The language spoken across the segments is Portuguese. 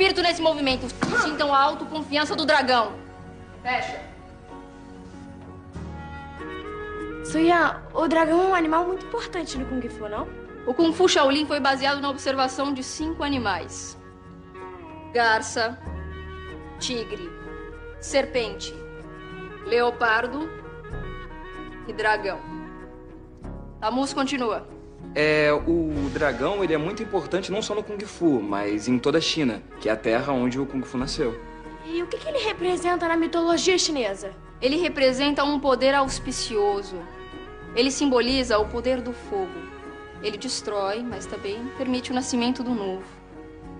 espírito nesse movimento. Sintam a autoconfiança do dragão. Fecha. Suya, o dragão é um animal muito importante no Kung Fu, não? O Kung Fu Shaolin foi baseado na observação de cinco animais: garça, tigre, serpente, leopardo e dragão. A música continua. É, o dragão, ele é muito importante não só no Kung Fu, mas em toda a China, que é a terra onde o Kung Fu nasceu. E o que, que ele representa na mitologia chinesa? Ele representa um poder auspicioso. Ele simboliza o poder do fogo. Ele destrói, mas também permite o nascimento do novo.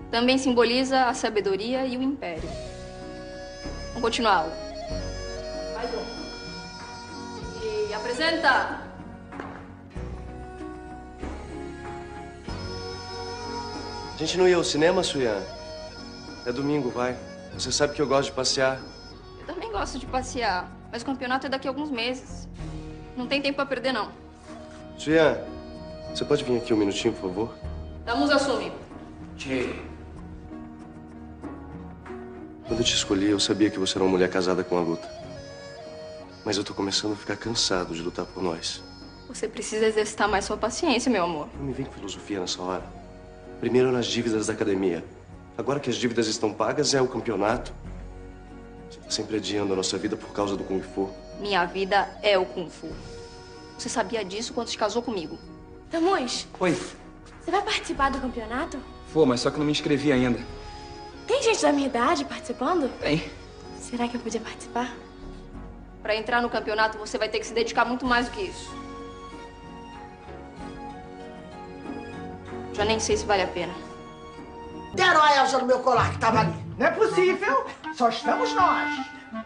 Também simboliza a sabedoria e o império. Vamos continuar um. E apresenta! A gente não ia ao cinema, Suyan? É domingo, vai. Você sabe que eu gosto de passear. Eu também gosto de passear, mas o campeonato é daqui a alguns meses. Não tem tempo pra perder, não. Suyan, você pode vir aqui um minutinho, por favor? Damus assume. Tchê. Quando eu te escolhi, eu sabia que você era uma mulher casada com a luta. Mas eu tô começando a ficar cansado de lutar por nós. Você precisa exercitar mais sua paciência, meu amor. Não me vem com filosofia nessa hora. Primeiro nas dívidas da academia. Agora que as dívidas estão pagas, é o campeonato. Você tá sempre adiando a nossa vida por causa do Kung Fu. Minha vida é o Kung Fu. Você sabia disso quando se casou comigo. Tamus, Oi. você vai participar do campeonato? Vou, mas só que não me inscrevi ainda. Tem gente da minha idade participando? Tem. Será que eu podia participar? Pra entrar no campeonato, você vai ter que se dedicar muito mais do que isso. Já nem sei se vale a pena. Deram a Elsa no meu colar que tava ali. Não é possível. Só estamos nós.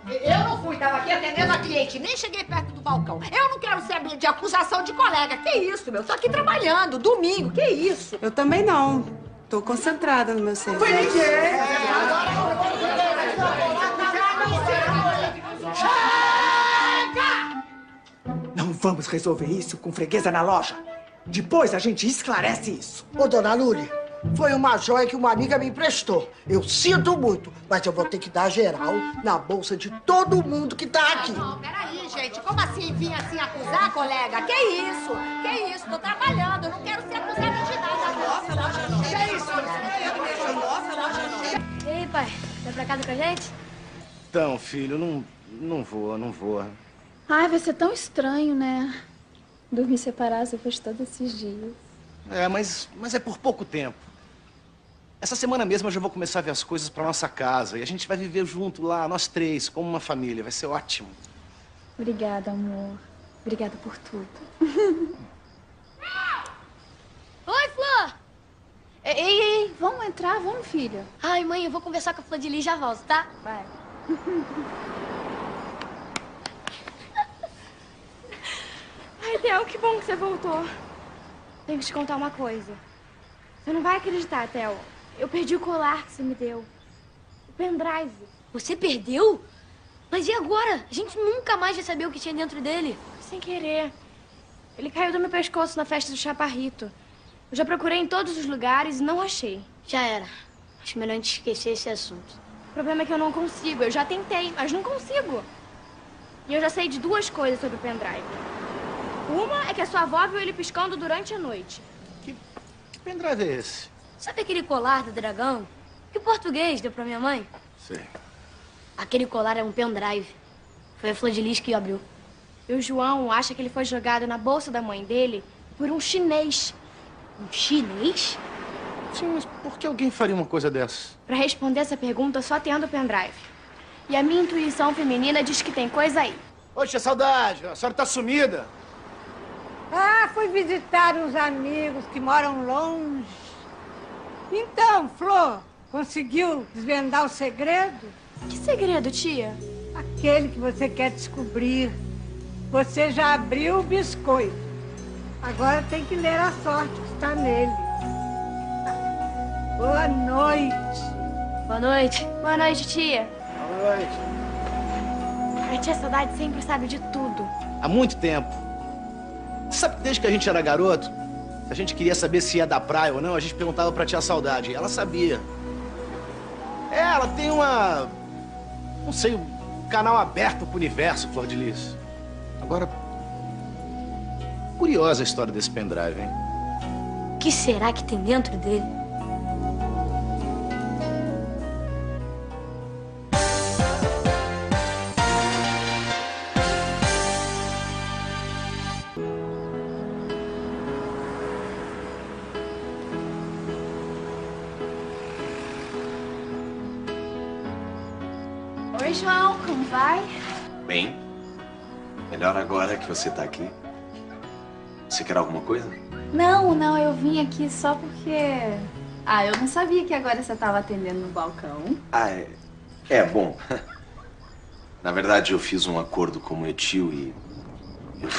Eu não fui, tava aqui atendendo a cliente, nem cheguei perto do balcão. Eu não quero saber de acusação de colega. Que isso, meu? Tô aqui trabalhando, domingo, que isso? Eu também não. Tô concentrada no meu serviço. Foi ninguém. Não vamos resolver isso com freguesa na loja. Depois a gente esclarece isso. Ô, dona Luli, foi uma joia que uma amiga me emprestou. Eu sinto muito, mas eu vou ter que dar geral na bolsa de todo mundo que tá aqui. Não, peraí, gente. Como assim vir assim acusar, colega? Que isso? Que isso? Tô trabalhando. Eu não quero ser acusada de nada. Nossa, loja não. Que isso? Nossa, loja não. E aí, pai? Vai pra casa com a gente? Então, filho, não, não vou, não vou. Ai, vai ser tão estranho, né? Dormir separados depois de todos esses dias. É, mas, mas é por pouco tempo. Essa semana mesmo eu já vou começar a ver as coisas pra nossa casa. E a gente vai viver junto lá, nós três, como uma família. Vai ser ótimo. Obrigada, amor. Obrigada por tudo. Oi, Flor! Ei, ei, ei, vamos entrar, vamos, filha. Ai, mãe, eu vou conversar com a Flor de Lis e já volto, tá? Vai. Ai, Theo, que bom que você voltou. Tenho que te contar uma coisa. Você não vai acreditar, Theo. Eu perdi o colar que você me deu. O pendrive. Você perdeu? Mas e agora? A gente nunca mais vai saber o que tinha dentro dele. Sem querer. Ele caiu do meu pescoço na festa do Chaparrito. Eu já procurei em todos os lugares e não achei. Já era. Acho melhor a gente esquecer esse assunto. O problema é que eu não consigo. Eu já tentei, mas não consigo. E eu já sei de duas coisas sobre o pendrive. Uma é que a sua avó viu ele piscando durante a noite. Que pendrive é esse? Sabe aquele colar do dragão? Que o português deu pra minha mãe? Sei. Aquele colar é um pendrive. Foi a Flor de Lis que abriu. E o João acha que ele foi jogado na bolsa da mãe dele por um chinês. Um chinês? Sim, mas por que alguém faria uma coisa dessa? Pra responder essa pergunta, só tendo o pendrive. E a minha intuição feminina diz que tem coisa aí. Oxe, saudade. A senhora tá sumida. Ah, fui visitar uns amigos que moram longe. Então, Flor, conseguiu desvendar o segredo? Que segredo, tia? Aquele que você quer descobrir. Você já abriu o biscoito. Agora tem que ler a sorte que está nele. Boa noite. Boa noite. Boa noite, tia. Boa noite. A tia Saudade sempre sabe de tudo. Há muito tempo. Sabe que desde que a gente era garoto, a gente queria saber se ia da praia ou não, a gente perguntava pra tia Saudade. Ela sabia. É, ela tem uma. Não sei, um canal aberto pro universo, Flor de Lis. Agora. Curiosa a história desse pendrive, hein? O que será que tem dentro dele? Oi, João, como vai? Bem, melhor agora que você tá aqui. Você quer alguma coisa? Não, não, eu vim aqui só porque. Ah, eu não sabia que agora você tava atendendo no balcão. Ah, é. É, bom. Na verdade, eu fiz um acordo com o meu tio e. Eu,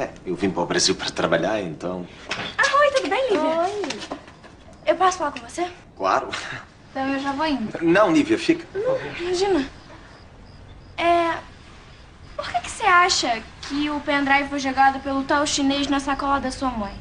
é, eu vim para o Brasil para trabalhar, então. Ah, oi, tudo bem, Lívia? Oi. Eu posso falar com você? Claro. Então eu já vou indo. Não, Nívia, fica. Imagina. É. Por que, que você acha que o pendrive foi jogado pelo tal chinês na sacola da sua mãe?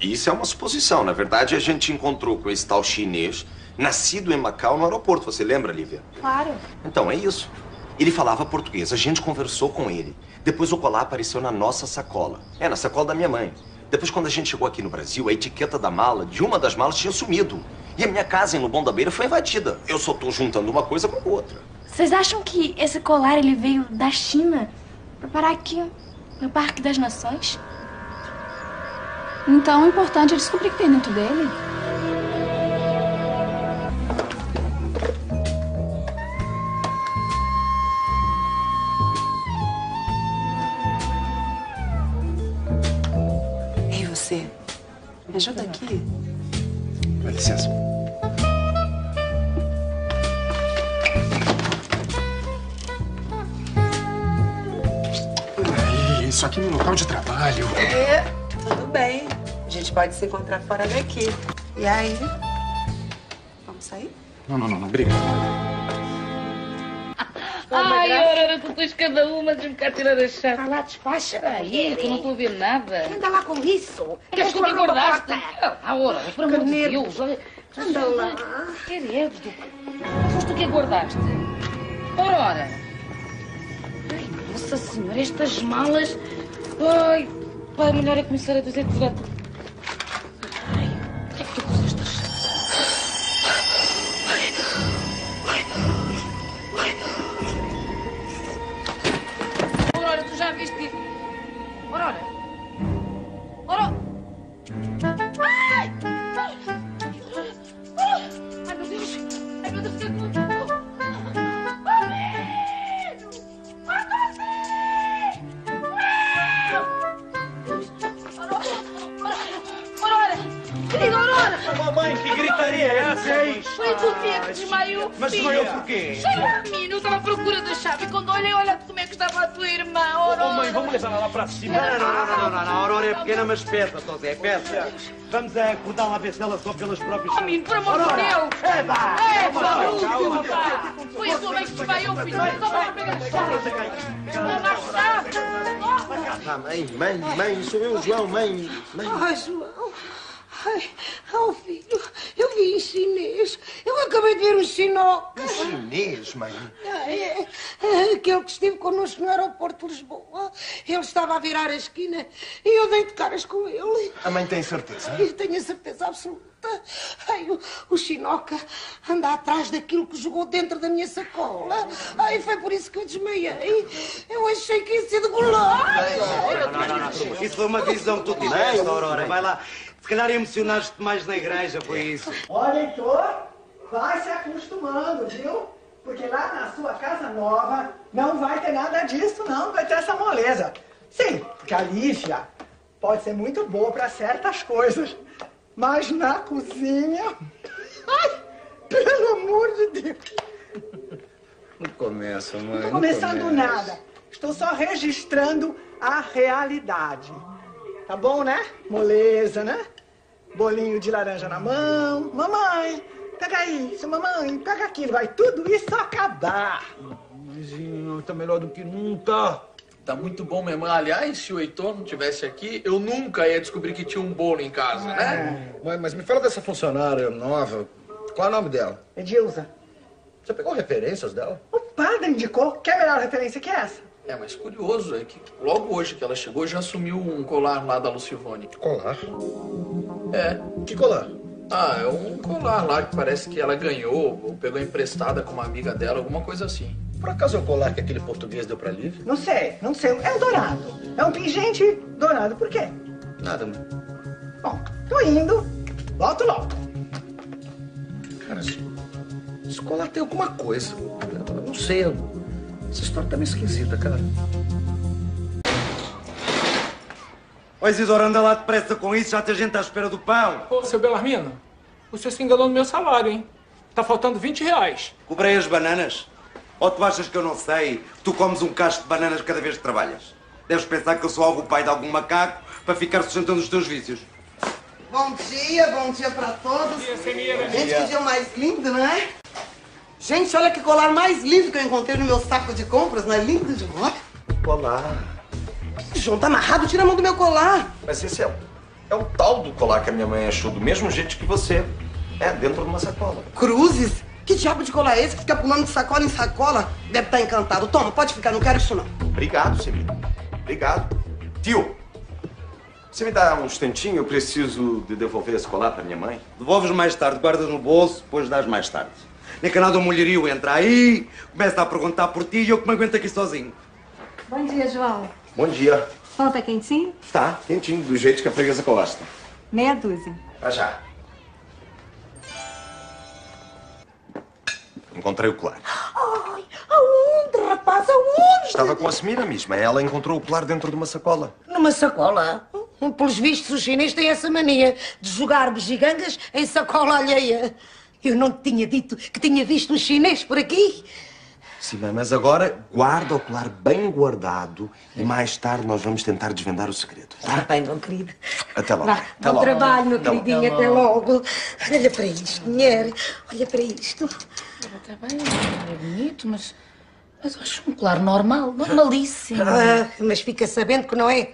Isso é uma suposição. Na verdade, a gente encontrou com esse tal chinês, nascido em Macau, no aeroporto. Você lembra, Lívia? Claro. Então, é isso. Ele falava português, a gente conversou com ele. Depois o colar apareceu na nossa sacola. É, na sacola da minha mãe. Depois, quando a gente chegou aqui no Brasil, a etiqueta da mala, de uma das malas, tinha sumido. E a minha casa em Lubão da Beira foi invadida. Eu só tô juntando uma coisa com a outra. Vocês acham que esse colar ele veio da China pra parar aqui no Parque das Nações? Então o importante é descobrir o que tem dentro dele. Ei, você. Me ajuda aqui. Dá licença. Isso aqui um local de trabalho. É, tudo bem. A gente pode se encontrar fora daqui. E aí? Vamos sair? Não, não, não, não. Obrigado. Ai, Aurora, tu tens cada uma de um bocado tirar a chave. Vai lá, despacha. Aí, que eu não estou a ver nada. Anda lá com isso. Queres que eu te guardaste? Ah, Aurora, por amor de. Deus. olha. Anda lá. Queredo. Foste tu que a guardaste? Aurora. Nossa senhora, estas malas. Ai, pai, melhor é começar a dizer direto. Só pelas próprias... Oh, menino, por amor de! Deus! É! É, calma. pá! Foi a tua mãe que desmaiou, filho. Só vai pegar a chave. Toma a chave. Ah, mãe, mãe, mãe, sou eu, João, mãe. mãe. Ai, João. Ai, oh, filho, vi em chinês. Eu acabei de ver um sinoca. Um chinês, mãe. É, é, aquele que esteve connosco no aeroporto de Lisboa. Ele estava a virar a esquina e eu dei de caras com ele. A mãe tem certeza? Eu tenho a certeza absoluta. Ai, o, o Chinoca anda atrás daquilo que jogou dentro da minha sacola. Ai, foi por isso que eu desmaiei. Eu achei que ia ser de golão. Não, não, não, não. Isso foi uma visão que tu tiveste, Aurora. Vai lá. Se calhar emocionaste-te mais na igreja, foi isso. Olha, Heitor, vai se acostumando, viu? Porque lá na sua casa nova não vai ter nada disso, não. Vai ter essa moleza. Sim, porque a Lívia pode ser muito boa para certas coisas, mas na cozinha. Ai, pelo amor de Deus. Não começa, mãe. Não tô não começando começa. nada. Estou só registrando a realidade. Tá bom, né? Moleza, né? Bolinho de laranja na mão. Mamãe, pega isso, mamãe, pega aquilo. Vai tudo isso acabar. Mãezinho, tá melhor do que nunca. Tá muito bom mesmo. Aliás, se o Heitor não tivesse aqui, eu nunca ia descobrir que tinha um bolo em casa, né? Mas, mas me fala dessa funcionária nova. Qual é o nome dela? Edilza. Você pegou referências dela? O padre indicou. Quer melhor referência que essa? É, mas curioso é que logo hoje que ela chegou, já assumiu um colar lá da Lucivone. Colar? É. Que colar? Ah, é um colar lá que parece que ela ganhou ou pegou emprestada com uma amiga dela, alguma coisa assim. Por acaso é o colar que aquele português deu pra Lívia? Não sei, não sei. É o dourado. É um pingente dourado. Por quê? Nada, mãe. Bom, tô indo. Volto logo. Cara, esse, esse colar tem alguma coisa. Eu não sei. Essa história tá meio esquisita, cara. Ô Isidoro, anda lá depressa com isso, já tem gente à espera do pão. Ô, seu Belarmino, o senhor se enganou no meu salário, hein? Tá faltando 20 reais. Cobrei as bananas. Ou tu achas que eu não sei? Tu comes um cacho de bananas cada vez que trabalhas. Deves pensar que eu sou algum pai de algum macaco para ficar sustentando os teus vícios. Bom dia, bom dia pra todos. Semira. Gente, que dia mais lindo, não é? Gente, olha que colar mais lindo que eu encontrei no meu saco de compras, não é lindo demais? Colar. João, tá amarrado, tira a mão do meu colar. Mas esse é, é o tal do colar que a minha mãe achou do mesmo jeito que você. É, dentro de uma sacola. Cruzes? Que diabo de colar é esse que fica pulando de sacola em sacola? Deve estar encantado. Toma, pode ficar, não quero isso não. Obrigado, Semira. Obrigado. Tio, você me dá um instantinho? Eu preciso de devolver esse colar para minha mãe. Devolves mais tarde, guardas no bolso, depois dás mais tarde. Nem que nada um mulherio entra aí, começa a perguntar por ti e eu que me aguento aqui sozinho. Bom dia, João. Bom dia. Pão tá quentinho? Tá, quentinho, do jeito que a freguesa gosta. Meia dúzia. Pra já. Encontrei o colar. Ai, aonde, rapaz, aonde? Estava com a Semira mesmo. Ela encontrou o colar dentro de uma sacola. Numa sacola? Hum, Pelos vistos, os chineses têm essa mania de jogar bugigangas em sacola alheia. Eu não te tinha dito que tinha visto um chinês por aqui? Sim, mãe, mas agora guarda o colar bem guardado e mais tarde nós vamos tentar desvendar o segredo. Tá bem, meu querido. Até logo. Vá, Até bom logo. trabalho, meu Até logo. queridinho. Até logo. Olha para isto, mulher. Olha para isto. Está bem, é bonito, mas, mas eu acho um colar normal, normalíssimo. Ah, mas fica sabendo que não é.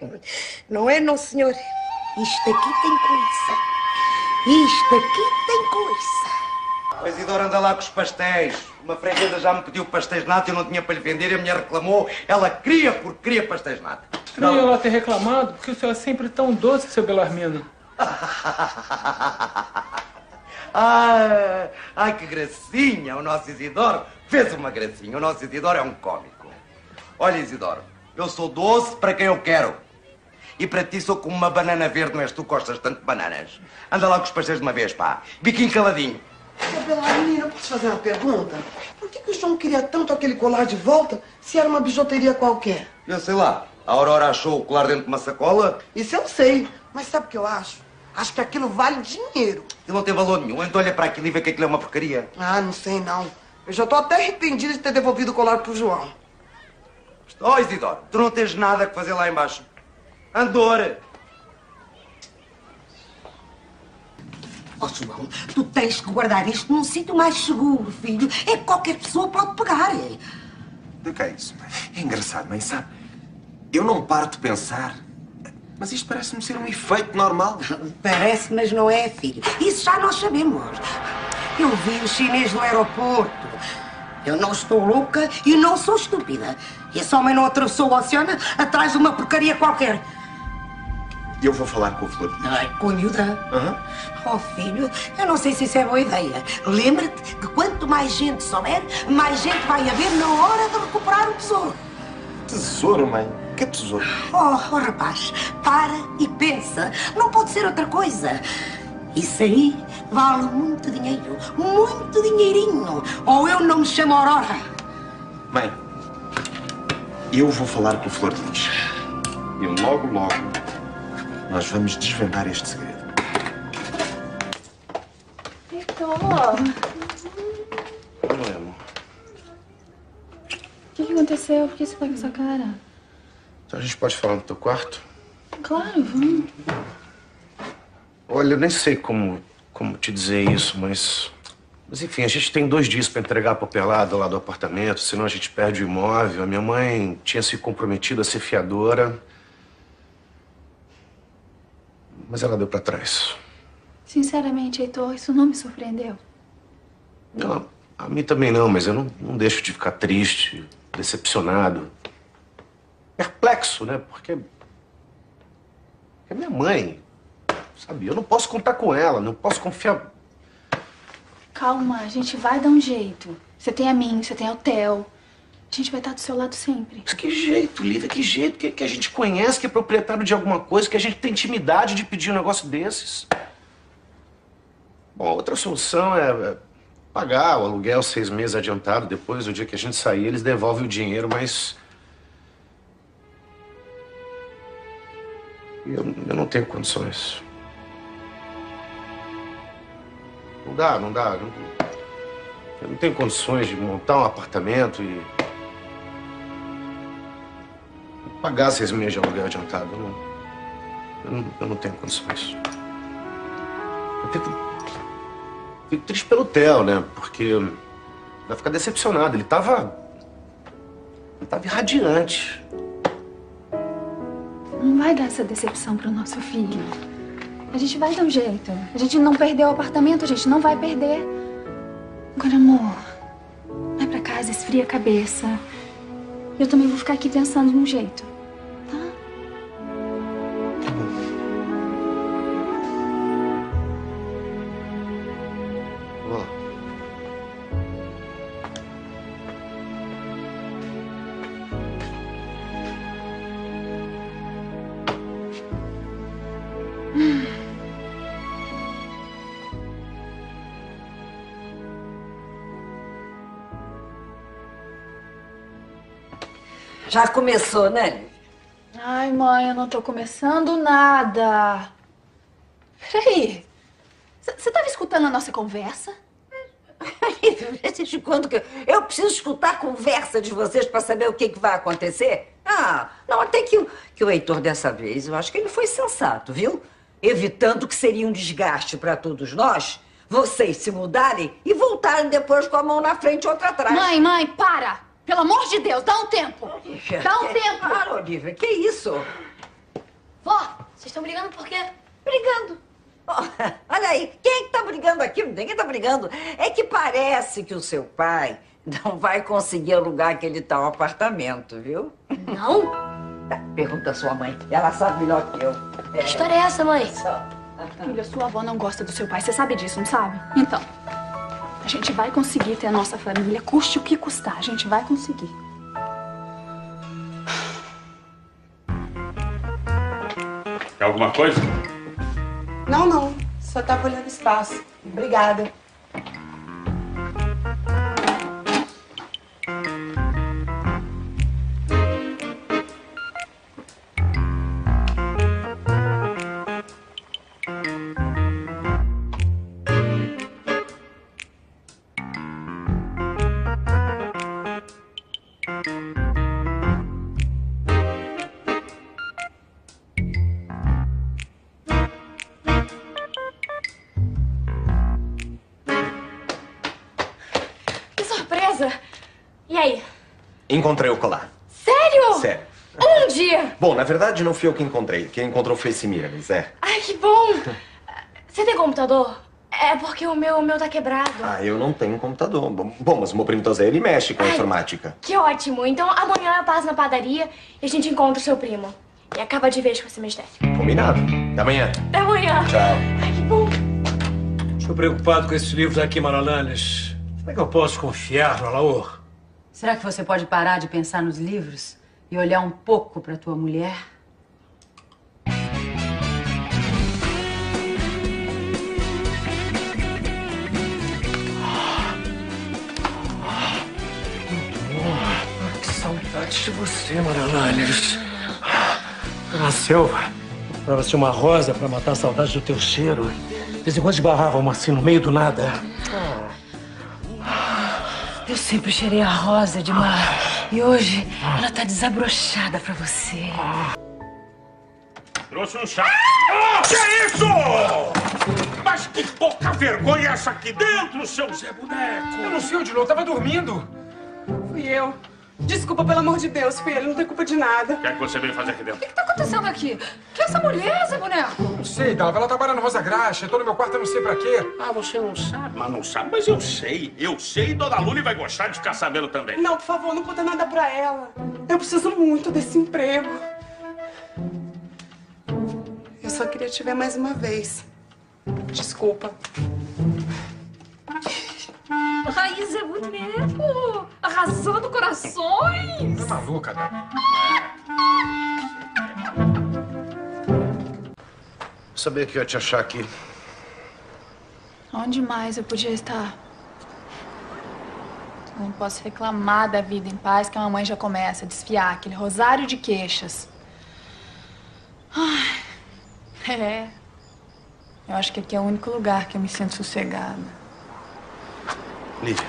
Não é, não, senhor. Isto aqui tem coisa. Isto aqui tem coisa. O Isidoro anda lá com os pastéis. Uma freguesa já me pediu pastéis nata e eu não tinha para lhe vender e a mulher reclamou. Ela queria porque queria pastéis nata. Estranho ela ter reclamado, porque o senhor é sempre tão doce, seu Belarmino. Ah, ai, que gracinha! O nosso Isidoro fez uma gracinha. O nosso Isidoro é um cômico. Olha, Isidoro, eu sou doce para quem eu quero. E para ti sou como uma banana verde, não és tu que gostas tanto de bananas. Anda lá com os pastéis de uma vez, pá. Biquinho caladinho. Ô, Belarmina, posso fazer uma pergunta? Por que, que o João queria tanto aquele colar de volta se era uma bijuteria qualquer? Eu sei lá. A Aurora achou o colar dentro de uma sacola Isso eu sei. Mas sabe o que eu acho? Acho que aquilo vale dinheiro. e não tem valor nenhum. Então olha para aquilo e vê que aquilo é uma porcaria. Ah, não sei não. Eu já tô até arrependida de ter devolvido o colar pro João. Ó, Isidoro, tu não tens nada que fazer lá embaixo. Andor! Ó, João, tu tens que guardar isto num sítio mais seguro, filho. É que qualquer pessoa pode pegar. De que é isso? É engraçado, mãe, sabe? Eu não paro de pensar. Mas isto parece-me ser um efeito normal. Parece, mas não é, filho. Isso já nós sabemos. Eu vi o chinês no aeroporto. Eu não estou louca e não sou estúpida. Esse homem não atravessou o oceano atrás de uma porcaria qualquer. Eu vou falar com o Flor. Ai, com a miúda. Aham. Oh, filho, eu não sei se isso é boa ideia. Lembra-te que quanto mais gente souber, mais gente vai haver na hora de recuperar o tesouro. Tesouro, mãe? Que tesouro? Oh, oh, rapaz, para e pensa. Não pode ser outra coisa. Isso aí vale muito dinheiro. Muito dinheirinho. Ou eu não me chamo Aurora. Mãe, eu vou falar com o Flor de Lis. E logo, logo, nós vamos desvendar este segredo. Heitor, Não é, amor? o que, que aconteceu? Por que você tá com essa cara? Então a gente pode falar no teu quarto? Claro, vamos. Olha, eu nem sei como, como te dizer isso, mas Mas enfim, a gente tem dois dias pra entregar a papelada lá do apartamento, senão a gente perde o imóvel. A minha mãe tinha se comprometido a ser fiadora. Mas ela deu pra trás. Sinceramente, Heitor, isso não me surpreendeu. Não, a mim também não, mas eu não, não deixo de ficar triste, decepcionado. Perplexo, né? Porque. É minha mãe. Sabe? Eu não posso contar com ela, não posso confiar. Calma, a gente vai dar um jeito. Você tem a mim, você tem a Theo. A gente vai estar do seu lado sempre. Mas que jeito, Lívia, que jeito que, que a gente conhece, que é proprietário de alguma coisa, que a gente tem intimidade de pedir um negócio desses. Bom, outra solução é, é pagar o aluguel seis meses adiantado. Depois, no dia que a gente sair, eles devolvem o dinheiro, mas. Eu, eu não tenho condições. Não dá, não dá. Eu não tenho condições de montar um apartamento e. pagar seis meses de aluguel adiantado. Eu não, eu não, eu não tenho condições. Eu fico, fico triste pelo Theo, né? Porque vai ficar decepcionado. Ele tava. Ele tava irradiante. Não vai dar essa decepção pro nosso filho. A gente vai dar um jeito. A gente não perdeu o apartamento, a gente não vai perder. Agora, amor, vai pra casa, esfria a cabeça. Eu também vou ficar aqui pensando num jeito. Já começou, né, Lívia? Ai, mãe, eu não tô começando nada. Peraí. Você tava escutando a nossa conversa? Desde quando que eu- eu preciso escutar a conversa de vocês para saber o que, que vai acontecer? Ah, não, até que, o- que o Heitor dessa vez, eu acho que ele foi sensato, viu? Evitando que seria um desgaste para todos nós, vocês se mudarem e voltarem depois com a mão na frente e outra atrás. Mãe, mãe, para! Pelo amor de Deus, dá um tempo! Dá um É, tempo! Para, Olivia, que isso? Vó, vocês estão brigando por quê? Brigando. Ó, olha aí, quem é que tá brigando aqui? Ninguém tá brigando. É que parece que o seu pai não vai conseguir alugar aquele tal apartamento, viu? Não? Pergunta à sua mãe. Ela sabe melhor que eu. Que história é essa, mãe? Filha, sua avó não gosta do seu pai, você sabe disso, não sabe? Então, a gente vai conseguir ter a nossa família, custe o que custar, a gente vai conseguir. Quer alguma coisa? Não, não. Só tava olhando espaço. Obrigada. Encontrei o colar. Sério? Sério. Um dia! Bom, na verdade não fui eu que encontrei. Quem encontrou foi Semiramis, é. Ai, que bom! Você tem computador? É porque o meu, o meu tá quebrado. Ah, eu não tenho computador. Bom, bom, mas o meu primo Tosé, ele mexe com a Ai. informática. Que ótimo! Então amanhã eu passo na padaria e a gente encontra o seu primo. E acaba de vez com esse mistério. Combinado. Até amanhã. Até amanhã! Tchau. Ai, que bom! Estou preocupado com esses livros aqui, Maralanes. Como é que eu posso confiar no Alaor? Será que você pode parar de pensar nos livros e olhar um pouco para tua mulher? Que saudade de você, Maralanes. Na selva, pra ser uma rosa pra matar a saudade do teu cheiro. De vez em quando esbarravam assim no meio do nada. Eu sempre cheirei a rosa de mar. E hoje ela tá desabrochada pra você. Trouxe um chá. Ah! Que é isso? Mas que pouca vergonha é essa aqui dentro, seu Zé Boneco? Eu não sei onde não, eu tava dormindo. Fui eu. Desculpa, pelo amor de Deus, ele, não tem culpa de nada. O que é que você veio fazer aqui dentro? O que tá acontecendo aqui? Que é essa mulher, Zé Boneco? Não sei, Dalva, ela trabalha no Rosa Graxa, eu tô no meu quarto, eu não sei pra quê. Ah, você não sabe? Mas não sabe, mas eu sei. Eu sei e Dona Luli vai gostar de ficar sabendo também. Não, por favor, não conta nada pra ela. Eu preciso muito desse emprego. Eu só queria te ver mais uma vez. Desculpa. Raiz é boneco! Arrasando corações! Tá maluca, Dalva? Sabia que eu ia te achar aqui. Onde mais eu podia estar? Eu não posso reclamar da vida em paz que a mamãe já começa a desfiar aquele rosário de queixas. Ai, é. Eu acho que aqui é o único lugar que eu me sinto sossegada. Lívia.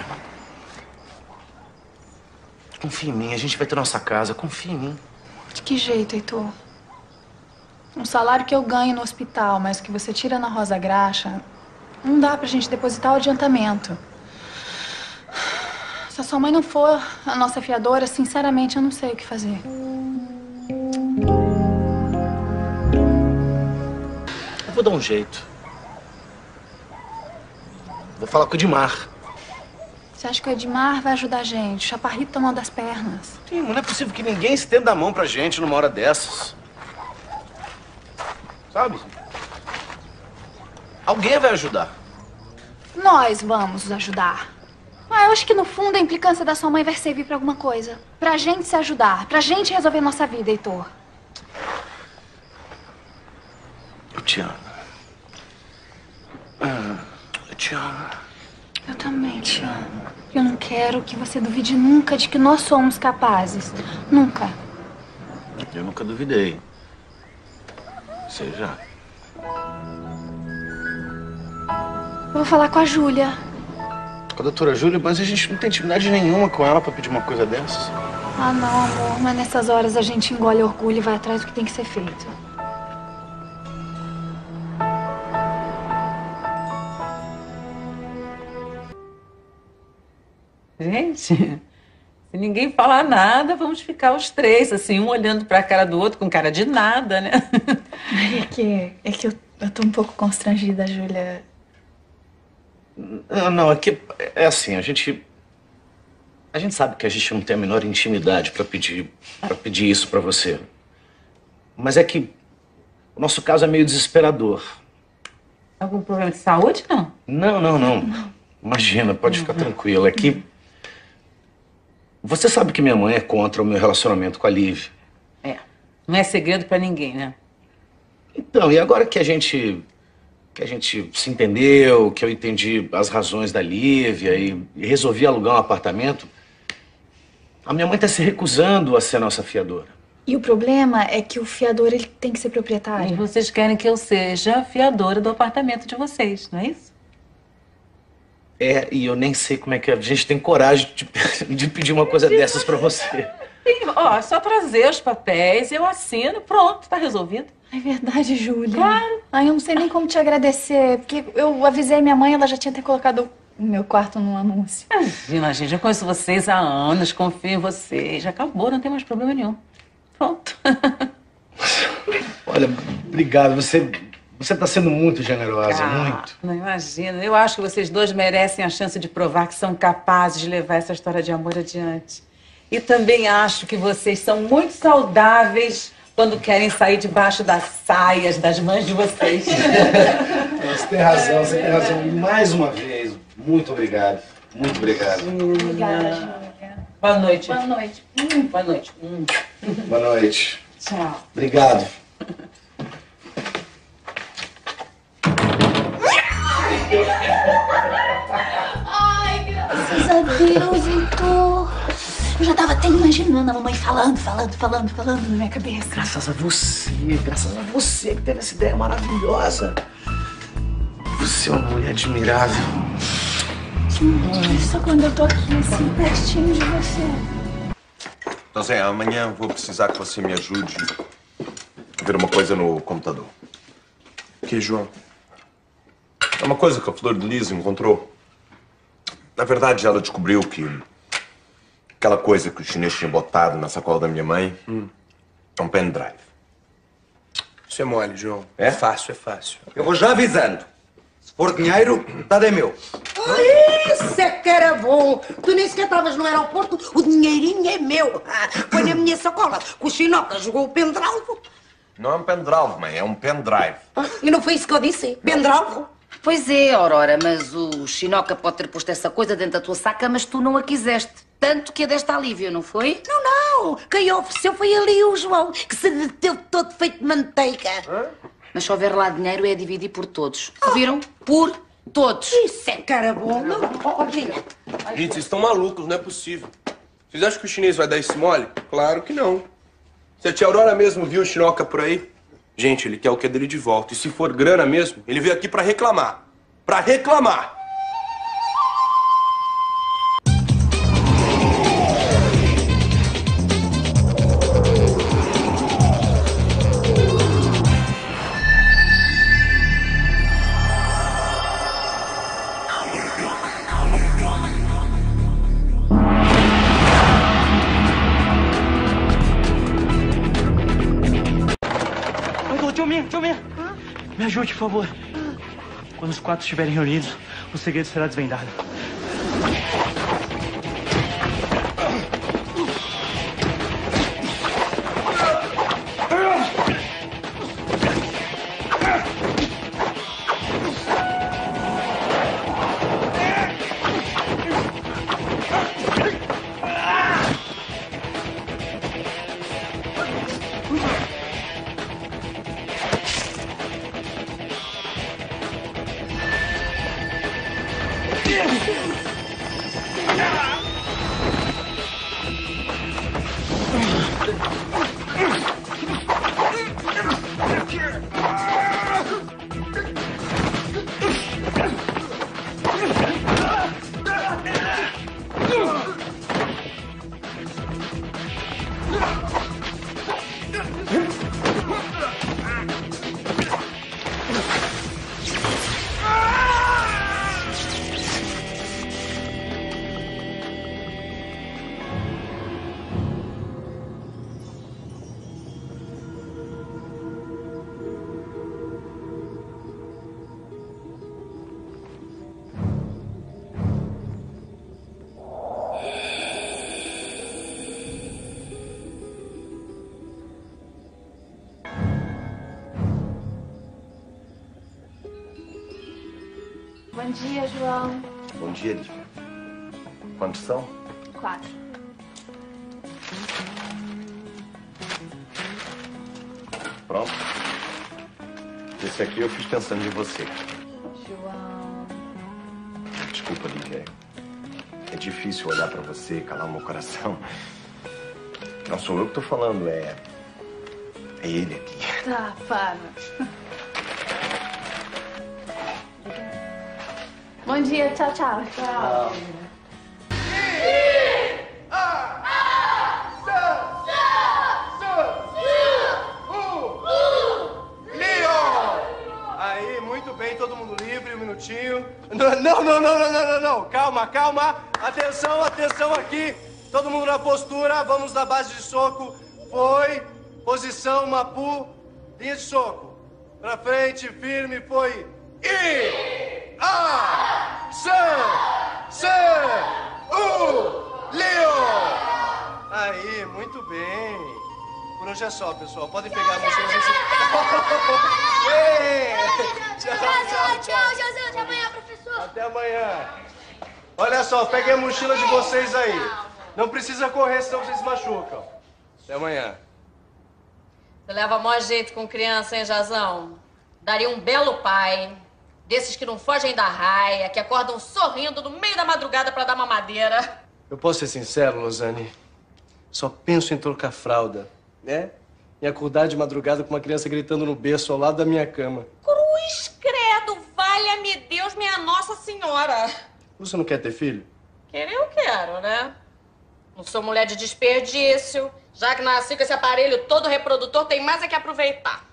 Confia em mim, a gente vai ter nossa casa. Confia em mim. De que jeito, Heitor? Um salário que eu ganho no hospital, mas que você tira na Rosa Graxa, não dá pra gente depositar o adiantamento. Se a sua mãe não for a nossa fiadora, sinceramente, eu não sei o que fazer. Eu vou dar um jeito. Vou falar com o Edmar. Você acha que o Edmar vai ajudar a gente? O Chaparrito tá mal das pernas. Sim, não é possível que ninguém estenda a mão pra gente numa hora dessas. Sabe? Alguém vai ajudar. Nós vamos ajudar. Ah, eu acho que no fundo a implicância da sua mãe vai servir pra alguma coisa. Pra gente se ajudar, pra gente resolver nossa vida, Heitor. Eu te amo. Ah, Eu te amo. Eu também te amo. Eu não quero que você duvide nunca de que nós somos capazes. Nunca. Eu nunca duvidei. Você já. Eu vou falar com a Júlia. Com a doutora Júlia, mas a gente não tem intimidade nenhuma com ela pra pedir uma coisa dessas. Ah, não, amor. Mas nessas horas a gente engole orgulho e vai atrás do que tem que ser feito. Gente, se ninguém falar nada, vamos ficar os três, assim, um olhando pra cara do outro com cara de nada, né? É que, é que eu, eu tô um pouco constrangida, Júlia. Não, não, é que é assim, a gente. A gente sabe que a gente não tem a menor intimidade pra pedir, pra pedir isso pra você. Mas é que o nosso caso é meio desesperador. Algum problema de saúde, não? Não, não, não. Imagina, pode ficar tranquila. É que. Você sabe que minha mãe é contra o meu relacionamento com a Liv. É. Não é segredo pra ninguém, né? Então, e agora que a gente. que a gente se entendeu, que eu entendi as razões da Lívia e, e resolvi alugar um apartamento, a minha mãe tá se recusando a ser nossa fiadora. E o problema é que o fiador ele tem que ser proprietário. E vocês querem que eu seja fiadora do apartamento de vocês, não é isso? É, e eu nem sei como é que a gente tem coragem de, de pedir uma coisa dessas pra você. Sim, ó, é só trazer os papéis, eu assino, pronto, tá resolvido. É verdade, Júlia. Claro. Ai, eu não sei nem como te agradecer, porque eu avisei minha mãe, ela já tinha até colocado o meu quarto no anúncio. Imagina, gente, eu conheço vocês há anos, confio em vocês. Já acabou, não tem mais problema nenhum. Pronto. Olha, obrigado. Você, você tá sendo muito generosa, Ah, muito. Não imagina. Eu acho que vocês dois merecem a chance de provar que são capazes de levar essa história de amor adiante. E também acho que vocês são muito saudáveis quando querem sair debaixo das saias das mães de vocês. Você tem razão, você tem razão. E mais uma vez, muito obrigado. Muito obrigado. Obrigada. Boa noite. Boa noite. Hum, boa noite. Hum. Boa noite. Tchau. Obrigado. A Deus, Heitor. Eu já tava até imaginando a mamãe falando, falando, falando, falando na minha cabeça. Graças a você, graças a você que teve essa ideia maravilhosa. Você é uma mulher admirável. Que delícia quando eu tô aqui, assim, pertinho de você. Então, Zé, amanhã vou precisar que você me ajude a ver uma coisa no computador. Que, João? É uma coisa que a Flor de Lis encontrou. Na verdade, ela descobriu que aquela coisa que o chinês tinha botado na sacola da minha mãe é um pendrive. Isso é mole, João. É? fácil, é fácil. Eu vou já avisando. Se for dinheiro, tá de meu. Ah, Isso é que era bom. Tu nem sequer estavas no aeroporto, o dinheirinho é meu. Ah, Foi na minha sacola. que O Chinoca jogou o pendrive. Não é um pendrive, mãe, é um pendrive. Ah, E não foi isso que eu disse? Pendrive? Pois é, Aurora, mas o Chinoca pode ter posto essa coisa dentro da tua saca, mas tu não a quiseste. Tanto que a deste alívio, não foi? Não, não. Quem ofereceu foi ali o João, que se deteu todo feito de manteiga. Mas se houver lá dinheiro, é dividir por todos. Viram? Por todos. Isso é ó, Dinha. Gente, vocês estão malucos, não é possível. Vocês acham que o chinês vai dar esse mole? Claro que não. Se a tia Aurora mesmo viu o Chinoca por aí, gente, ele quer o que é dele de volta. E se for grana mesmo, ele veio aqui pra reclamar. Pra reclamar! Ajude, por favor. Quando os quatro estiverem reunidos, o segredo será desvendado. João. Bom dia, Lívia. Quantos são? Quatro. Pronto. Esse aqui eu fiz pensando em você. João. Desculpa, Lívia. É difícil olhar pra você e calar o meu coração. Não sou eu que tô falando, é. É ele aqui. Tá, para. Bom dia, tchau, tchau. Tchau. Aí, muito bem, todo mundo livre, um minutinho. Não, não, não, não, não, não, não. Calma, calma. Atenção, atenção aqui. Todo mundo na postura, vamos na base de soco. Foi. Posição, Mapu. Linha de soco. Pra frente, firme, foi. I! A! San! San! U! Leon! Aí, muito bem. Por hoje é só, pessoal. Podem pegar a mochila. Ei! Tchau, tchau, tchau. Joãozinho. Até amanhã, professor. Até amanhã. Olha só, peguem a mochila de vocês aí. Não precisa correr, senão vocês se machucam. Até amanhã. Você leva maior jeito com criança, hein, Jazão? Daria um belo pai. Desses que não fogem da raia, que acordam sorrindo no meio da madrugada pra dar mamadeira. Eu posso ser sincero, Lozane? Só penso em trocar fralda, né? Em acordar de madrugada com uma criança gritando no berço ao lado da minha cama. Cruz credo, valha-me Deus, minha Nossa Senhora. Você não quer ter filho? Querer eu quero, né? Não sou mulher de desperdício. Já que nasci com esse aparelho todo reprodutor, tem mais é que aproveitar.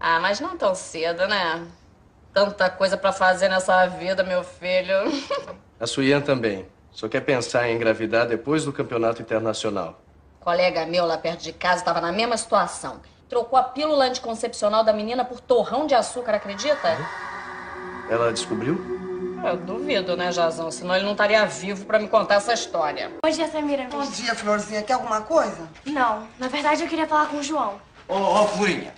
Ah, mas não tão cedo, né? Tanta coisa pra fazer nessa vida, meu filho. A Suyan também. Só quer pensar em engravidar depois do campeonato internacional. Colega meu lá perto de casa estava na mesma situação. Trocou a pílula anticoncepcional da menina por torrão de açúcar, acredita? Ela descobriu? Eu duvido, né, Jazão? Senão ele não estaria vivo pra me contar essa história. Bom dia, Samira. Bom dia, Florzinha. Quer alguma coisa? Não, na verdade eu queria falar com o João. Ô, ô, Florinha.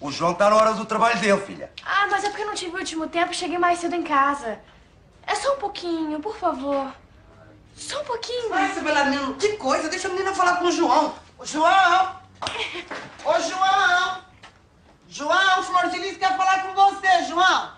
O João tá na hora do trabalho dele, filha. Ah, mas é porque eu não tive o último tempo e cheguei mais cedo em casa. É só um pouquinho, por favor. Só um pouquinho. Vai, Isabela, menino. Que coisa. Deixa a menina falar com o João. Ô, João! Ô, João! João, Florzinha quer falar com você, João.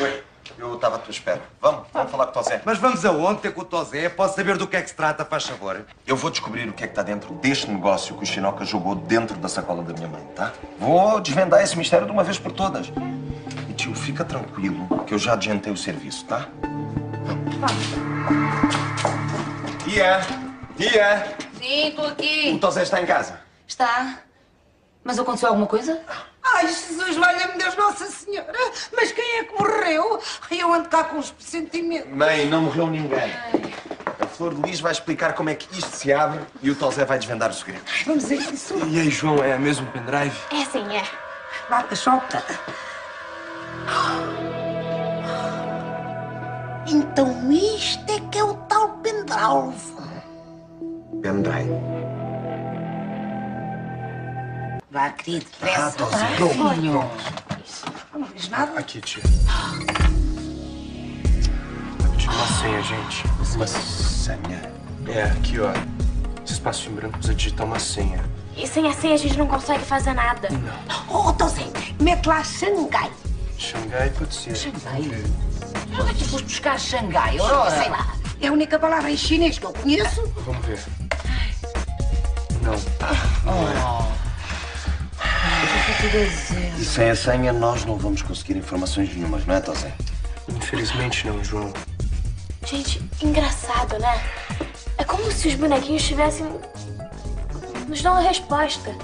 Oi, eu tava à tua espera. Vamos, vamos falar com o Tozé. Mas vamos aonde ter com o Tozé? Posso saber do que é que se trata, faz favor? Eu vou descobrir o que é que está dentro deste negócio que o Chinoca jogou dentro da sacola da minha mãe, tá? Vou desvendar esse mistério de uma vez por todas. E tio, fica tranquilo que eu já adiantei o serviço, tá? Tia! Tia! Sim, tô aqui. O Tozé está em casa. Está. Mas aconteceu alguma coisa? Ai, Jesus, valha-me Deus, Nossa Senhora. Mas quem é que morreu? Ai, eu ando cá com os pressentimentos. Mãe, não morreu ninguém. A Flor de Lis vai explicar como é que isto se abre e o Tozé vai desvendar o segredo. Vamos a isso. E aí, João, é mesmo o pendrive? É sim, é. Bata, solta. Então isto é que é o tal pendrive. Pendrive. Vá, querido, Ah, pressa. Tozé. Pronto. Não diz nada? Aqui, tia. Tinha uma senha, gente. Uma senha? É, aqui, ó. Esse espaço em branco precisa digitar uma senha. E sem a senha a gente não consegue fazer nada. Ô, Tozé, mete lá Xangai. Xangai pode ser. Xangai? Onde é que tu foste buscar Xangai, Aurora? Sei lá. É a única palavra em chinês que eu conheço. Vamos ver. Não. Oh. E sem a senha nós não vamos conseguir informações nenhumas, não é? Infelizmente não, João. Gente, engraçado, né? É como se os bonequinhos tivessem. nos dando a resposta.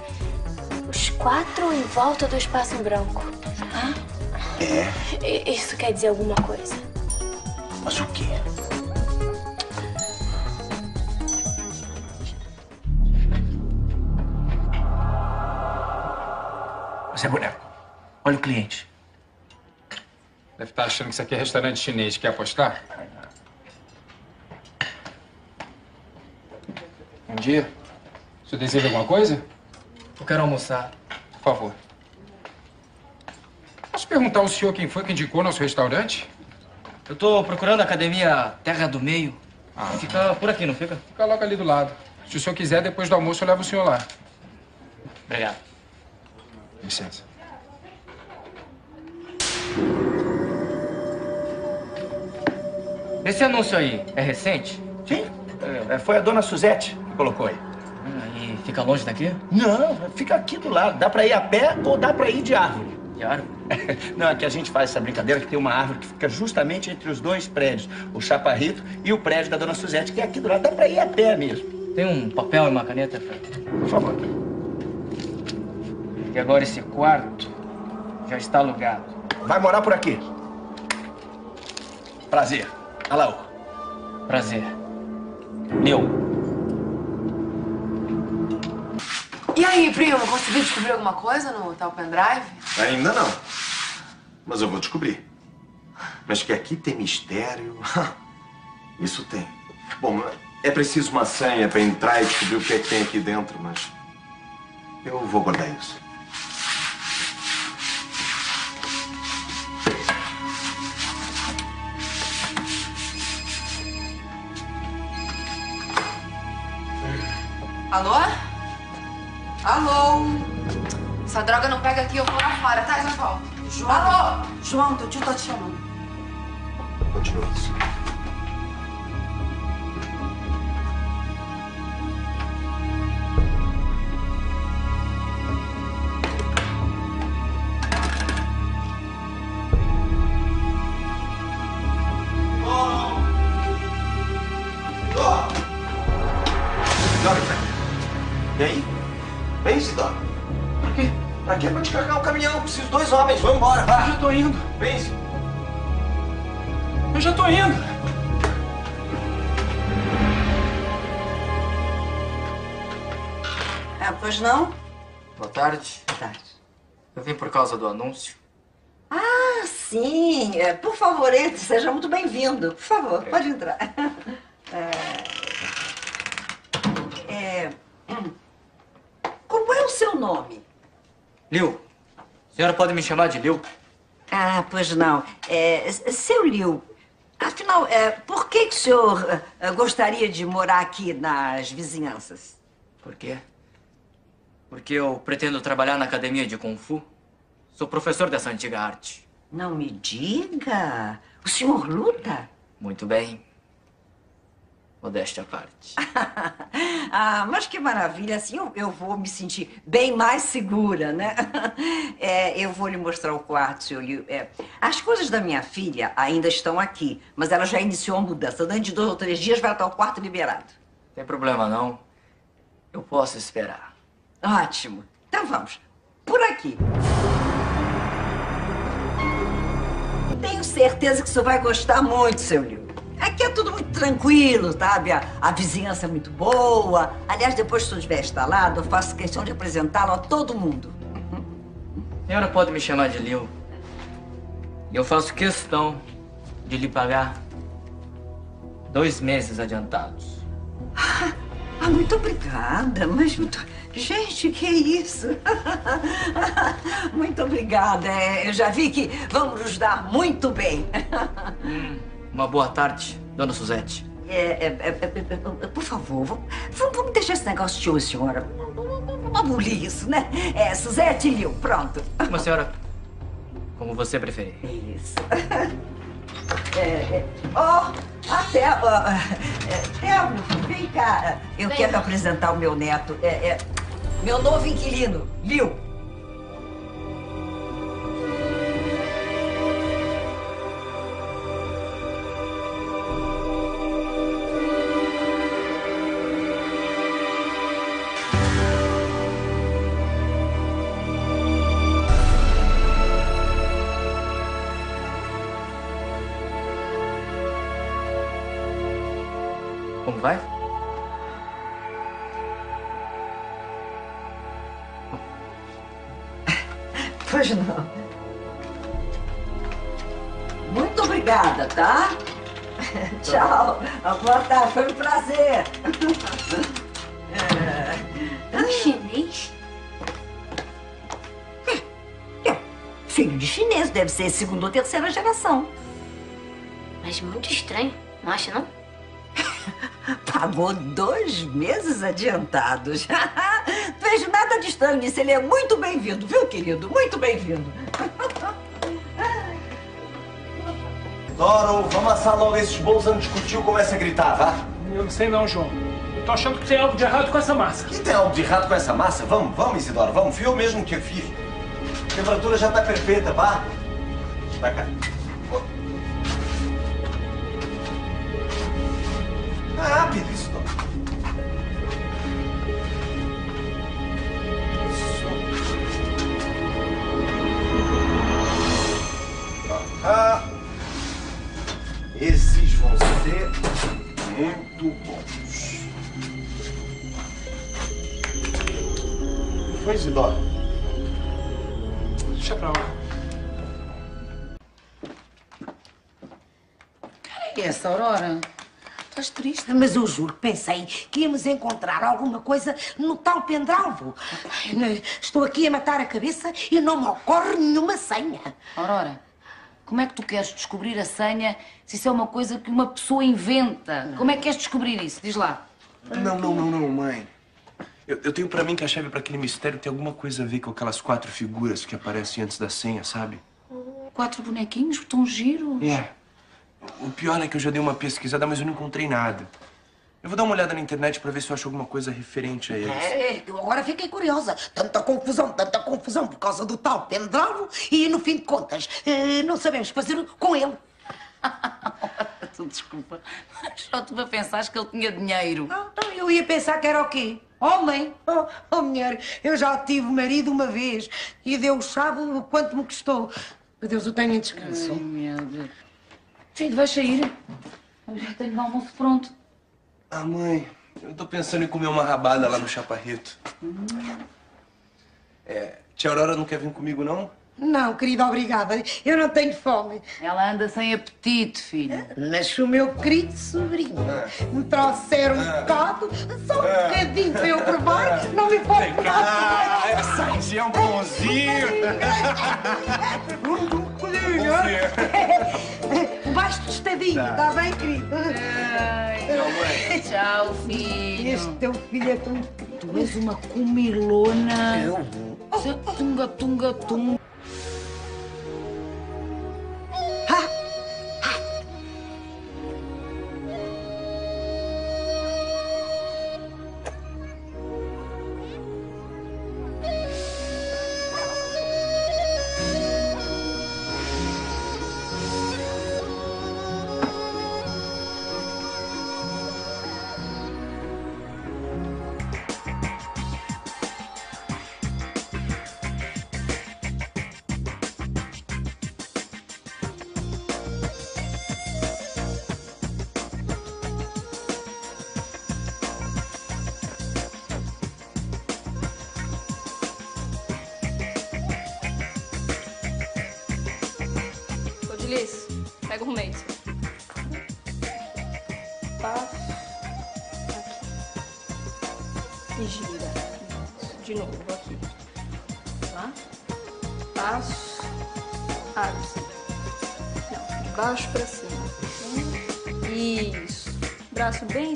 Os quatro em volta do espaço em branco. É? I- Isso quer dizer alguma coisa. Mas o quê? Você é boneco. Olha o cliente. Deve estar achando que isso aqui é restaurante chinês. Quer apostar? Bom dia. O senhor deseja alguma coisa? Eu quero almoçar. Por favor. Posso perguntar ao senhor quem foi que indicou nosso restaurante? Eu tô procurando a academia Terra do Meio. Fica por aqui, não fica? Fica logo ali do lado. Se o senhor quiser, depois do almoço eu levo o senhor lá. Obrigado. Licença. Esse anúncio aí é recente? Sim. É, foi a dona Suzete que colocou aí. E fica longe daqui? Não, fica aqui do lado. Dá pra ir a pé ou dá pra ir de árvore. De árvore? Não, é que a gente faz essa brincadeira que tem uma árvore que fica justamente entre os dois prédios. O Chaparrito e o prédio da dona Suzete, que é aqui do lado. Dá pra ir a pé mesmo. Tem um papel e uma caneta, Fred? Por favor. E agora esse quarto já está alugado. Vai morar por aqui. Prazer. Alaô. Prazer. Meu. E aí, primo, conseguiu descobrir alguma coisa no tal pendrive? Ainda não. Mas eu vou descobrir. Mas que aqui tem mistério. Isso tem. Bom, é preciso uma senha para entrar e descobrir o que é que tem aqui dentro, mas. Eu vou guardar isso. Alô? Alô? Essa droga não pega aqui, eu vou lá fora, tá? Já volto. João, Alô? João, teu tio tá te chamando. Continua isso. Aí? Isidoro. Por quê? Pra quê? Pra descarregar o caminhão. Preciso de dois homens. Vamos embora, vá. Eu já tô indo. Vem. Eu já tô indo. Ah, pois não? Boa tarde. Boa tarde. Eu vim por causa do anúncio. Ah, sim. É, por favor, entre. Seja muito bem-vindo. Por favor, pode entrar. É... É... hum. Como é o seu nome? Liu. A senhora pode me chamar de Liu? Ah, pois não. É, seu Liu, afinal, é, por que, que o senhor é, gostaria de morar aqui nas vizinhanças? Por quê? Porque eu pretendo trabalhar na academia de Kung Fu. Sou professor dessa antiga arte. Não me diga. O senhor luta? Muito bem. Modéstia à parte. Ah, mas que maravilha. Assim eu, eu vou me sentir bem mais segura, né? É, eu vou lhe mostrar o quarto, seu Liu. É, as coisas da minha filha ainda estão aqui, mas ela já iniciou a mudança. Dentro de dois ou três dias vai estar o quarto liberado. Tem problema não. Eu posso esperar. Ótimo. Então vamos. Por aqui. Tenho certeza que o senhor vai gostar muito, seu Liu. Aqui é tudo muito tranquilo, sabe? A, a vizinhança é muito boa. Aliás, depois que senhor estiver instalado, eu faço questão de apresentá-lo a todo mundo. A senhora pode me chamar de Liu. E eu faço questão de lhe pagar dois meses adiantados. Ah, muito obrigada, mas muito... Gente, que isso? muito obrigada. É, eu já vi que vamos nos dar muito bem. Uma boa tarde, dona Suzete. É, é, é, é, é, por favor, vamos, vamos deixar esse negócio de hoje, senhora. Vamos abolir isso, né? É, Suzete e Liu, pronto. Uma senhora, como você preferir. Isso. É, é, oh, até, é, Thelma, vem cá. Eu Vem. quero apresentar o meu neto. É, é, meu novo inquilino, Liu. Prazer. Um chinês? Filho de chinês, deve ser segunda ou terceira geração. Mas muito estranho, não acha não? Pagou dois meses adiantados. Não vejo nada de estranho nisso. Ele é muito bem-vindo, viu, querido? Muito bem-vindo. Doro, vamos assar logo esses bolos antes que o tio comece a gritar, vá. Eu não sei não, João. Eu tô achando que tem algo de errado com essa massa. Que tem algo de errado com essa massa? Vamos, vamos, Isidoro, vamos. Fui eu mesmo que fiz. A temperatura já tá perfeita, vá. Vai cá. Ah, rápido, Isidoro. Ah, esses vão ser muito bons. Foi, Isidoro? Deixa pra lá. E essa Aurora? Estás triste? Mas eu juro que pensei que íamos encontrar alguma coisa no tal pendalvo. Estou aqui a matar a cabeça e não me ocorre nenhuma senha. Aurora, como é que tu queres descobrir a senha se isso é uma coisa que uma pessoa inventa? Como é que queres descobrir isso? Diz lá. Não, não, não, não, mãe. Eu, eu tenho pra mim que a chave pra aquele mistério tem alguma coisa a ver com aquelas quatro figuras que aparecem antes da senha, sabe? Quatro bonequinhos tão giros. É. O pior é que eu já dei uma pesquisada, mas eu não encontrei nada. Eu vou dar uma olhada na internet pra ver se eu acho alguma coisa referente a eles. É, eu agora fiquei curiosa. Tanta confusão, tanta confusão por causa do tal pendalvo e, no fim de contas, eh, não sabemos fazer com ele. Tu desculpa, mas só tu a pensares que ele tinha dinheiro. Então eu ia pensar que era o quê? Homem? Oh, oh, mulher, eu já tive marido uma vez e Deus sabe o quanto me custou. Que Deus o tenha em descanso. Ai, meu Deus. Filho, vais sair? Eu já tenho o almoço pronto. Ah, mãe, eu tô pensando em comer uma rabada lá no Chaparrito. É, tia Aurora não quer vir comigo, não? Não, querida, obrigada. Eu não tenho fome. Ela anda sem apetite, filho. Mas o meu querido sobrinho me trouxer um bocado, só um bocadinho para eu provar, não me pode Ah, essa aí é um pãozinho. Mais tostadinho, está bem, querido? Tchau, mãe. Tchau, filho. Este teu filho é tão... Tu és uma comilona. Eu? Tunga, tunga, tunga.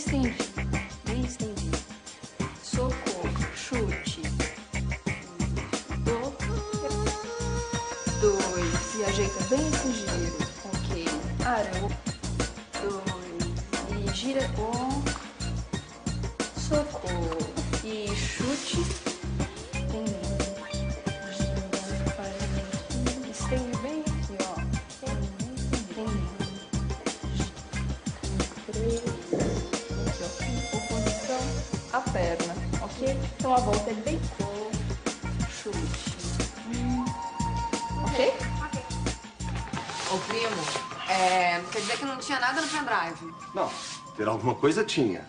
seen Ok? Ô, primo, é, quer dizer que não tinha nada no pendrive. Não, ter alguma coisa tinha.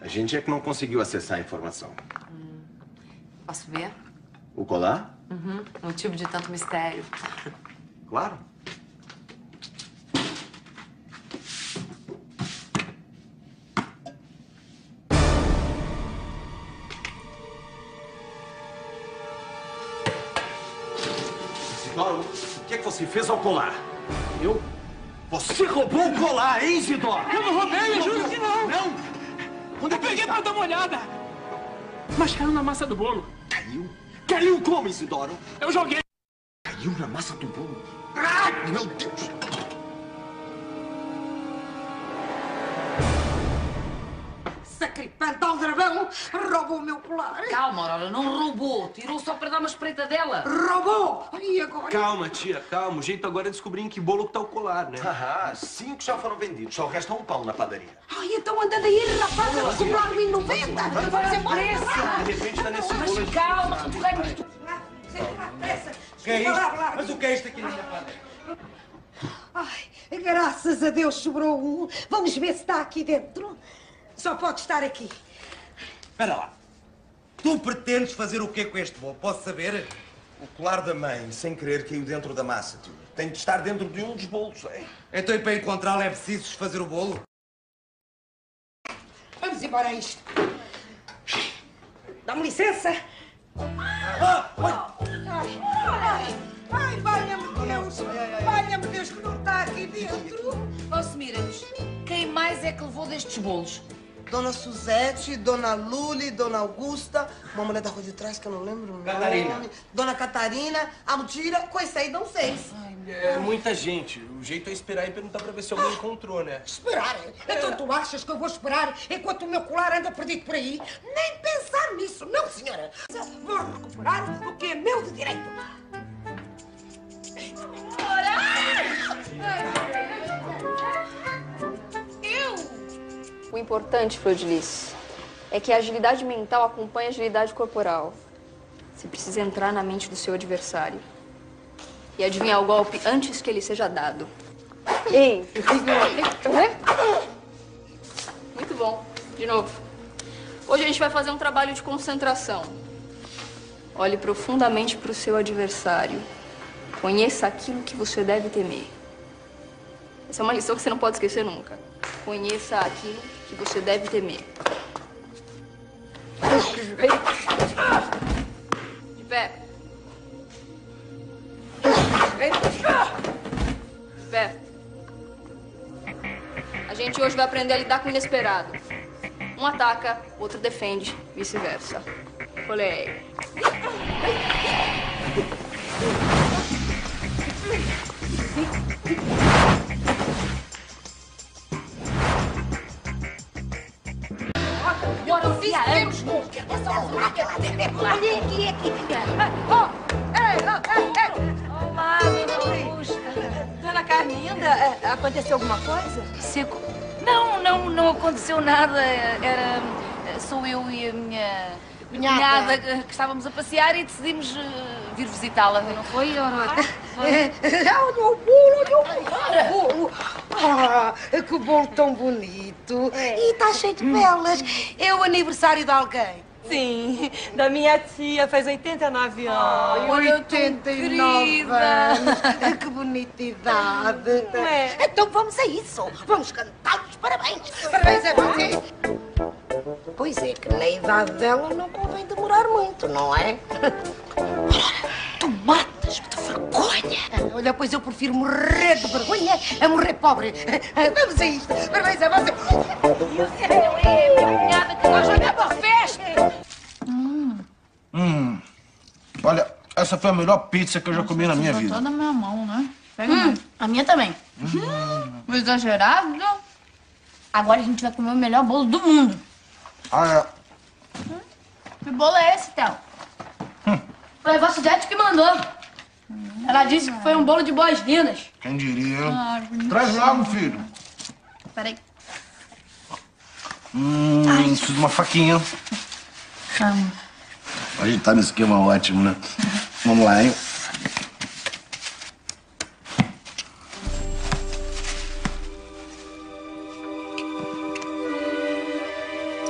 A gente é que não conseguiu acessar a informação. Posso ver? O colar? Uhum. Motivo de tanto mistério. Claro. Você fez ao colar? Eu? Você roubou o colar, hein, Isidoro? Eu não roubei, eu juro que não. Não? Onde eu peguei pra dar uma olhada. Mas caiu na massa do bolo. Caiu? Caiu como, Isidoro? Eu joguei. Caiu na massa do bolo? Ah, meu Deus! Sacripante aldrabão roubou o meu colar. Calma, Aurora, não roubou. Tirou só para dar uma espreita dela. Roubou! E agora? Calma, tia, calma. O jeito agora é descobrir em que bolo que tá o colar, né? Ah, cinco já foram vendidos. Só resta um pão na padaria. Ai, então anda daí, rapaz, eu vou comprar-me em 90. Vamos embora. De repente tá nesse Mas bolo. calma, tu vai... O que é isto? Mas o que é isto aqui na minha panela? Ai, graças a Deus sobrou um. Vamos ver se está aqui dentro. Só pode estar aqui. Espera lá. Tu pretendes fazer o quê com este bolo? Posso saber? O colar da mãe, sem querer, caiu dentro da massa, tio. Tem de estar dentro de um dos bolos, hein? Então, e para encontrá-lo é preciso fazer o bolo? Vamos embora a isto. Dá-me licença. Ah, Ai, ai, ai, valha-me Deus. Valha-me Deus que não está aqui dentro. Ó, Semiramis, quem mais é que levou destes bolos? Dona Suzete, Dona Luli, Dona Augusta, uma mulher da rua de trás que eu não lembro o nome. Catarina. Dona Catarina, a Mutira, com esse aí dão seis. É muita gente. O jeito é esperar e perguntar pra ver se alguém encontrou, né? Esperar? Então tu achas que eu vou esperar enquanto o meu colar anda perdido por aí? Nem pensar nisso, não, senhora. Vou recuperar o que é meu de direito. O importante, Flodilice, é que a agilidade mental acompanha a agilidade corporal. Você precisa entrar na mente do seu adversário e adivinhar o golpe antes que ele seja dado. Ei, Muito bom. De novo. Hoje a gente vai fazer um trabalho de concentração. Olhe profundamente para o seu adversário. Conheça aquilo que você deve temer. Essa é uma lição que você não pode esquecer nunca. Conheça aquilo que você deve temer. De pé. De pé. A gente hoje vai aprender a lidar com o inesperado. Um ataca, outro defende, vice-versa. Olhei. Bora, Olha aqui, aqui. Oh, ei, ei, ei. Olá, dona Augusta. Dona Carminda, é, aconteceu alguma coisa? Seco. Não, não, não aconteceu nada. Era. Sou eu e a minha. Cunhada. Cunhada que estávamos a passear e decidimos eh, vir visitá-la, não foi, Orota? É, olha o bolo, olha o bolo. Ah, que bolo tão bonito. E está cheio de belas. É o aniversário de alguém. Sim, da minha tia, faz 89 anos. Ai, 89 anos. Que bonita idade. É. Então vamos a isso. Vamos cantar os parabéns. Parabéns a você. Pois é, que na idade dela não convém demorar muito, não é? Tu matas-me de vergonha. Olha, pois eu prefiro morrer de vergonha a morrer pobre. Vamos a isto. Parabéns a você. Minha cunhada que nós jogamos a festa! Hum. Olha, essa foi a melhor pizza que eu já comi na minha vida. Toda na minha mão, né? Pega hum, a minha também. Hum. Exagerado. Agora a gente vai comer o melhor bolo do mundo. Ah, Que bolo é esse, Théo? Foi a vossa que mandou. Ela disse que foi um bolo de boas-vindas. Quem diria? Ah, Traz logo, filho. Peraí. Hum, preciso de uma faquinha. A gente tá nesse esquema ótimo, né? Vamos lá, hein?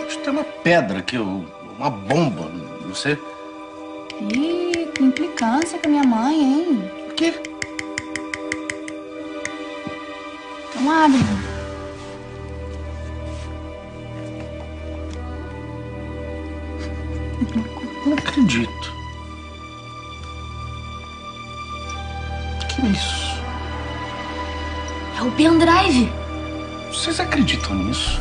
Acho que tem uma pedra aqui, uma bomba, não sei. Ih, que implicância com a minha mãe, hein? O quê? Então abre. Não acredito. Que isso? É o pendrive. Vocês acreditam nisso?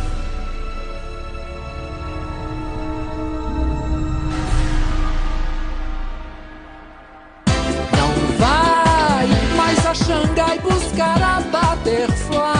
Vai mais